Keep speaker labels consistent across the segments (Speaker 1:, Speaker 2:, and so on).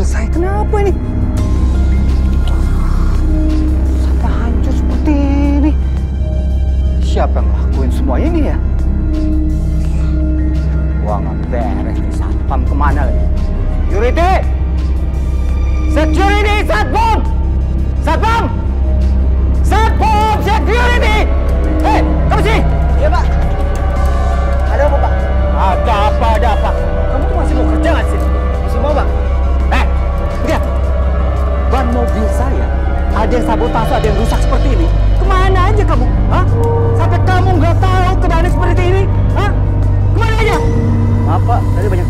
Speaker 1: apa ini? Sampai hancur seperti ini. Siapa yang ngelakuin semua ini ya? Wah nggak beres nih satpam ke mana lagi? Security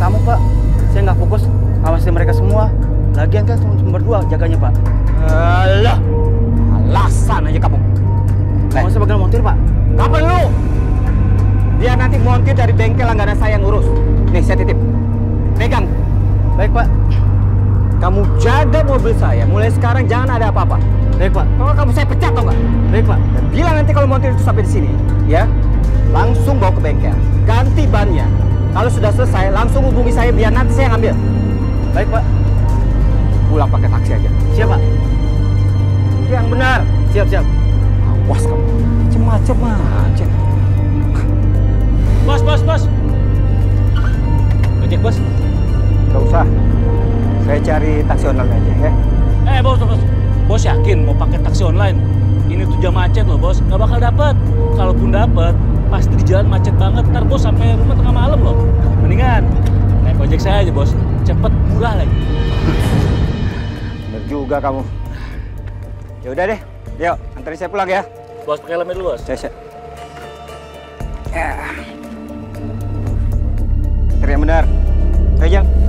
Speaker 1: tamu pak. Saya nggak fokus ngawasin mereka semua. Lagian kan cuma berdua jaganya pak. Alah, alasan aja kamu. Mau saya pegang montir pak? Nggak perlu. Dia nanti montir dari bengkel langganan saya yang ngurus. Nih, saya titip. Pegang. Baik, Pak. Kamu jaga mobil saya. Mulai sekarang jangan ada apa-apa. Baik, Pak. Kalau kamu saya pecat, tau nggak? Baik, Pak. Dan bilang nanti kalau montir itu sampai di sini, ya, langsung bawa ke bengkel. Ganti bannya. Kalau sudah selesai, langsung hubungi saya biar nanti saya ngambil. Baik, Pak. Pulang pakai taksi aja. Siap, Pak? Yang benar. Siap, siap. Awas kamu. Macem-macem aja.
Speaker 2: Bos, bos, bos. Ojek, bos.
Speaker 1: Gak usah. Saya cari taksi online aja ya.
Speaker 2: Eh, bos, bos. Bos yakin mau pakai taksi online? Ini tuh jam macet loh, bos. Gak bakal dapet. Kalaupun dapet, pasti di jalan macet banget. Ntar bos sampai rumah tengah malam loh. Mendingan naik ojek saya aja, bos. Cepet, murah lagi.
Speaker 1: Bener juga kamu. Ya udah deh. Yuk, anterin saya pulang ya.
Speaker 2: Bos, pakai helmnya dulu, bos.
Speaker 1: Saya, saya. Ya. Yang benar. Ayo, Jang.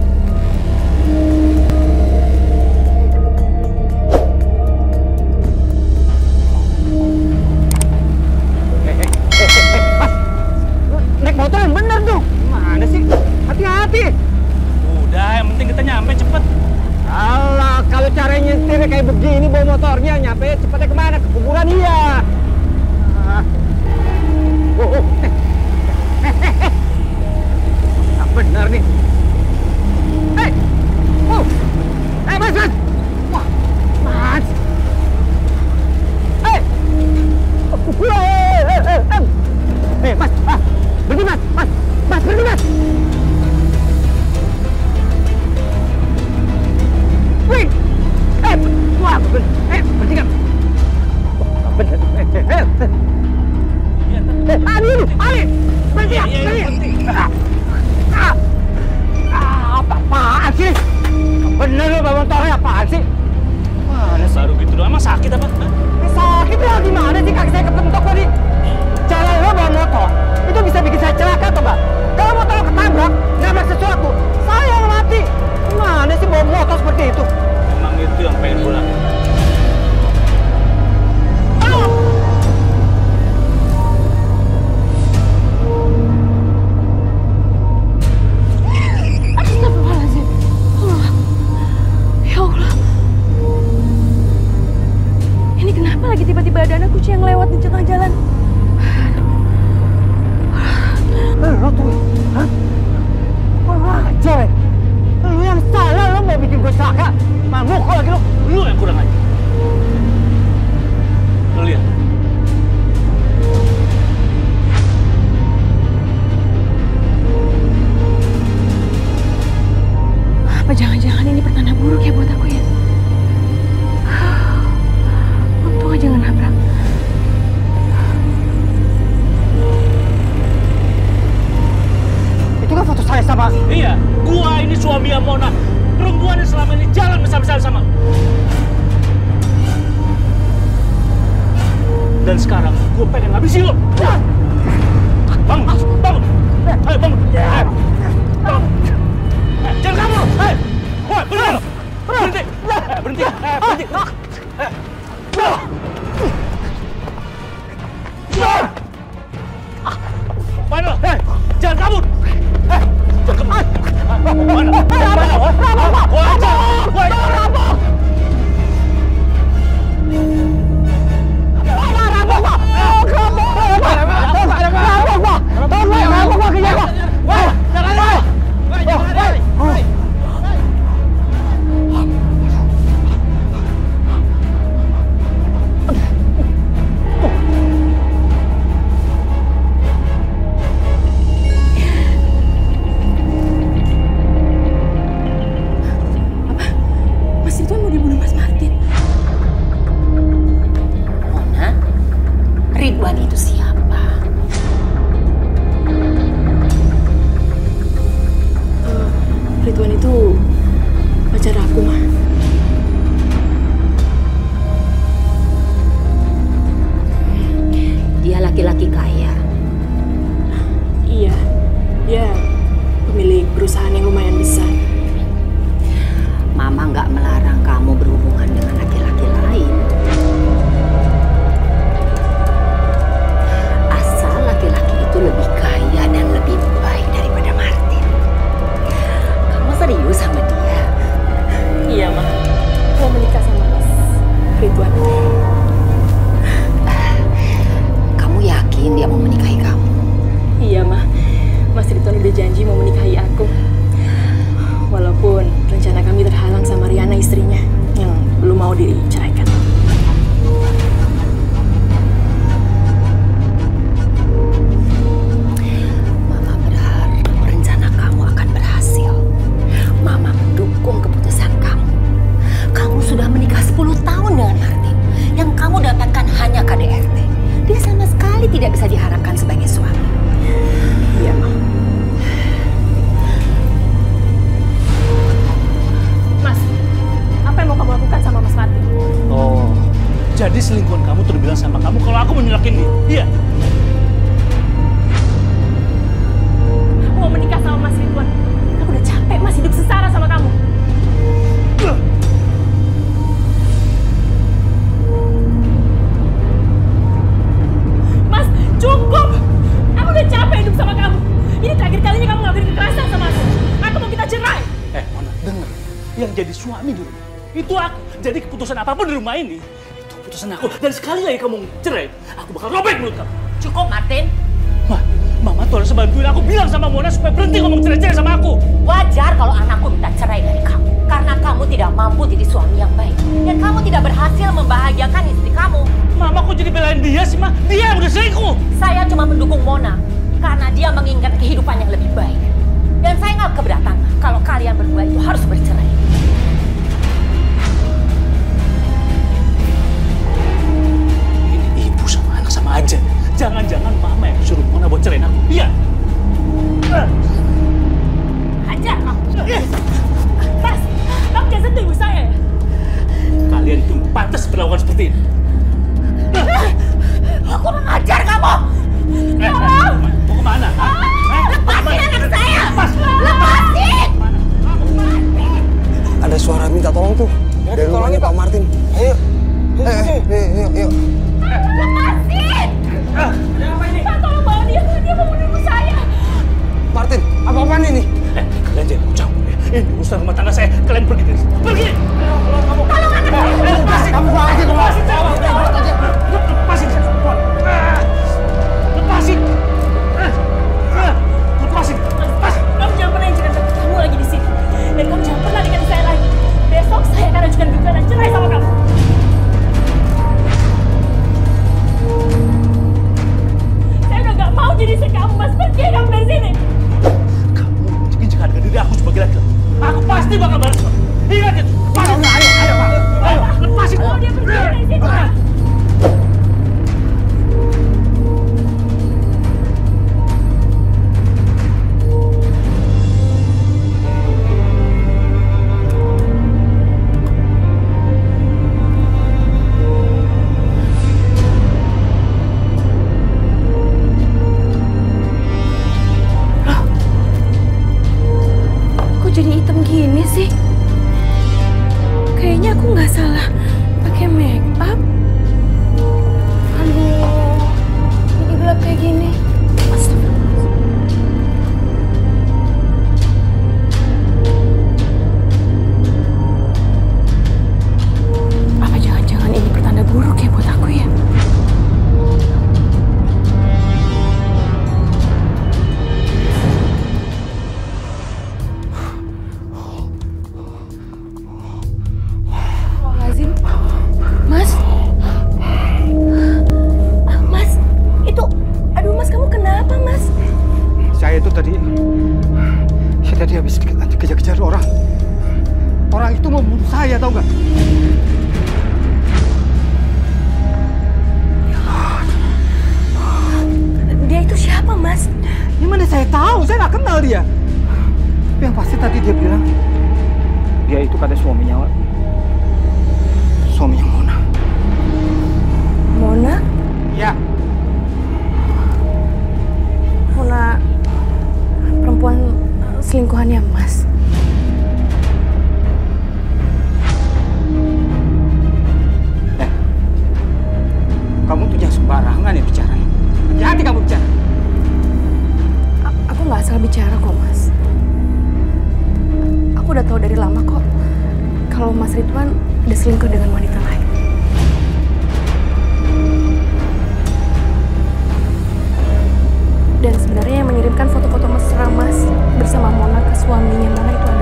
Speaker 1: Nyetir kayak begini bawa motornya, nyampe cepatnya ke mana? Ke kuburan iya. Ah. Oh, oh. Nggak benar nih. Eh, oh. Eh, mas, mas. Wah, mas. Eh, eh, eh, eh. Eh, mas, ah. Berhenti, mas, mas. Mas, berhenti, mas.
Speaker 2: Dan sekarang gua pengen ngabisin lo. Bangun, bangun. Ayo bangun. Ayo. Bangun. Eh, Jangan kabur. Hei, woi, berhenti. Berhenti. Eh, Berhenti. Eh, Berhenti. Eh. Mana? lo? Hei, jangan kabur. Eh, jangan kabur. Mana? Mana? Gua
Speaker 3: Ridwan itu
Speaker 4: pacar aku, mah. Terhalang sama Riana istrinya yang belum mau diceraikan.
Speaker 2: Itu aku. Jadi keputusan apa pun di rumah ini, itu keputusan aku. Dan sekali lagi kamu cerai, aku bakal robek mulut kamu.
Speaker 3: Cukup, Martin.
Speaker 2: Ma, Mama tuh harus bantuin aku bilang sama Mona supaya berhenti ngomong cerai-cerai sama aku.
Speaker 3: Wajar kalau anakku minta cerai dari kamu. Karena kamu tidak mampu jadi suami yang baik. Dan kamu tidak berhasil membahagiakan istri kamu.
Speaker 2: Mama kok jadi belain dia sih, Ma? Dia yang udah selingkuh.
Speaker 3: Saya cuma mendukung Mona karena dia menginginkan kehidupan yang lebih baik. Dan saya nggak keberatan kalau kalian berdua itu harus bercerai.
Speaker 2: Jangan-jangan Mama yang suruh Mona buat ceraiin aku. Iya. Eh,
Speaker 3: Hajar kamu.
Speaker 4: Mas, kamu jangan sentuh ibu saya ya.
Speaker 2: Kalian itu pantas berlakukan seperti ini.
Speaker 3: Aku mengajar kamu.
Speaker 2: Eh, eh, Ma, mau ke mana? Eh,
Speaker 3: Lepasin anak saya.
Speaker 2: Lepas.
Speaker 3: Lepasin.
Speaker 5: Ada suara minta tolong tuh dari rumahnya Pak Martin. Ayo. Eh, eh, eh, yuk, yuk.
Speaker 3: Lepasin.
Speaker 4: Pak, tolong bawa dia. Dia mau bunuh saya.
Speaker 5: Martin, apa-apaan ini?
Speaker 2: Eh, kalian jangan ikut campur ya. Ini urusan rumah tangga saya. Kalian pergi dari sini. Pergi!
Speaker 5: Kamu banget sih, kamu.
Speaker 2: Lepasin saya. Lepasin saya.
Speaker 6: से
Speaker 1: mau bunuh saya, tau gak
Speaker 6: Dia itu siapa, Mas?
Speaker 1: Gimana saya tahu? Saya nggak kenal dia. Tapi yang pasti tadi dia bilang, dia itu kata suaminya, Wak. Suaminya Mona.
Speaker 4: Mona?
Speaker 1: Ya. Ridwan ada selingkuh dengan wanita lain.
Speaker 4: Dan sebenarnya yang mengirimkan foto-foto mesra Mas bersama Mona ke suaminya Mona itu adalah